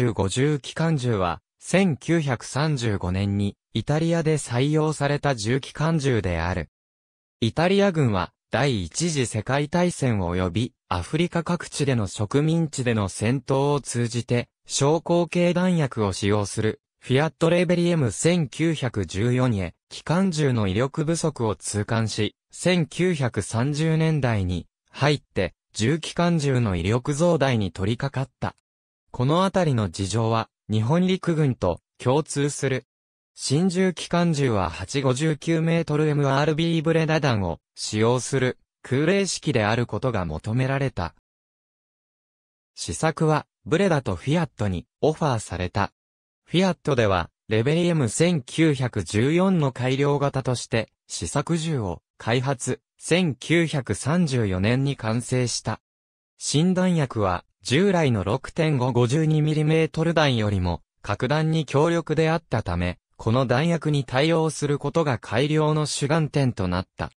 15重機関銃は、1935年にイタリアで採用された重機関銃である。イタリア軍は第一次世界大戦及びアフリカ各地での植民地での戦闘を通じて小口径弾薬を使用するフィアットレベリエム1914へ機関銃の威力不足を痛感し、1930年代に入って重機関銃の威力増大に取り掛かった。このあたりの事情は日本陸軍と共通する。新重機関銃は 859MRB ブレダ弾を使用する空冷式であることが求められた。試作はブレダとフィアットにオファーされた。フィアットではレベリエム1914の改良型として試作銃を開発1934年に完成した。新弾薬は従来の 6.552mm 弾よりも格段に強力であったため、この弾薬に対応することが改良の主眼点となった。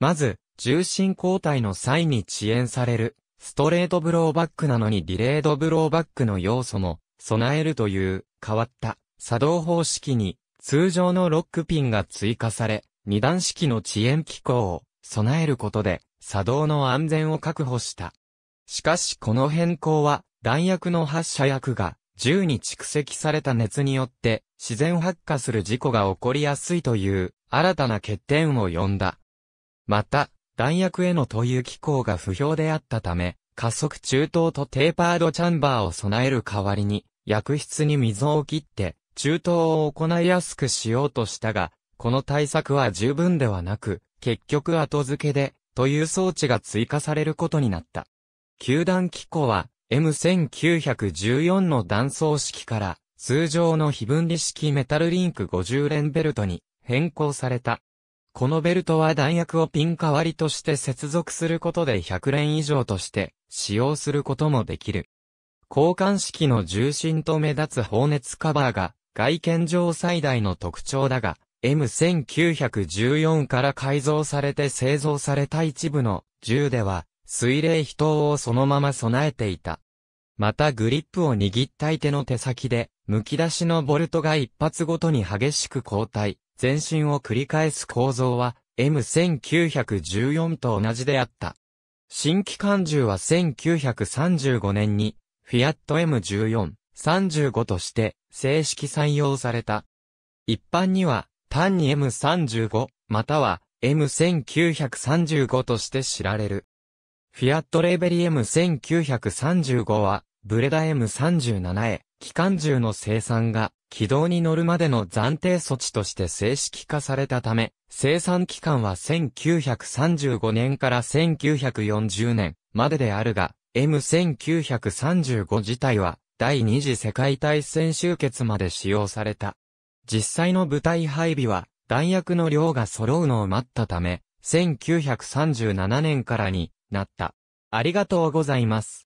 まず、重心交代の際に遅延される、ストレートブローバックなのにディレードブローバックの要素も備えるという変わった作動方式に通常のロックピンが追加され、二段式の遅延機構を備えることで作動の安全を確保した。しかしこの変更は弾薬の発射薬が銃に蓄積された熱によって自然発火する事故が起こりやすいという新たな欠点を呼んだ。また、弾薬への投油機構が不評であったため、加速中等とテーパードチャンバーを備える代わりに、薬室に溝を切って中等を行いやすくしようとしたが、この対策は十分ではなく、結局後付けで、という装置が追加されることになった。球団機構は M1914 の断層式から通常の非分離式メタルリンク50連ベルトに変更された。このベルトは弾薬をピン代わりとして接続することで100連以上として使用することもできる。交換式の重心と目立つ放熱カバーが外見上最大の特徴だが、M1914 から改造されて製造された一部の銃では水冷飛刀をそのまま備えていた。またグリップを握ったい手の手先で、剥き出しのボルトが一発ごとに激しく交代、前進を繰り返す構造は M1914 と同じであった。新機関銃は1935年に、フィアット M14、35として正式採用された。一般には単に M35 または M1935 として知られる。フィアットレーベリ M1935 は、ブレダ M37 へ、機関銃の生産が、軌道に乗るまでの暫定措置として正式化されたため、生産期間は1935年から1940年までであるが、M1935 自体は、第二次世界大戦終結まで使用された。実際の部隊配備は、弾薬の量が揃うのを待ったため、1937年からになった。ありがとうございます。